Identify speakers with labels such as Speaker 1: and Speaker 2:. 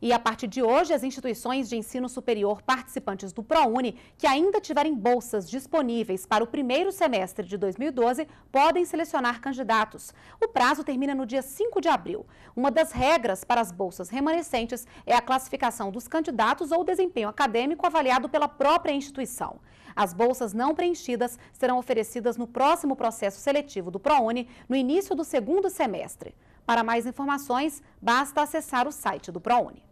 Speaker 1: E a partir de hoje, as instituições de ensino superior participantes do ProUni, que ainda tiverem bolsas disponíveis para o primeiro semestre de 2012, podem selecionar candidatos. O prazo termina no dia 5 de abril. Uma das regras para as bolsas remanescentes é a classificação dos candidatos ou desempenho acadêmico avaliado pela própria instituição. As bolsas não preenchidas serão oferecidas no próximo processo seletivo do ProUni, no início do segundo semestre. Para mais informações, basta acessar o site do ProUni.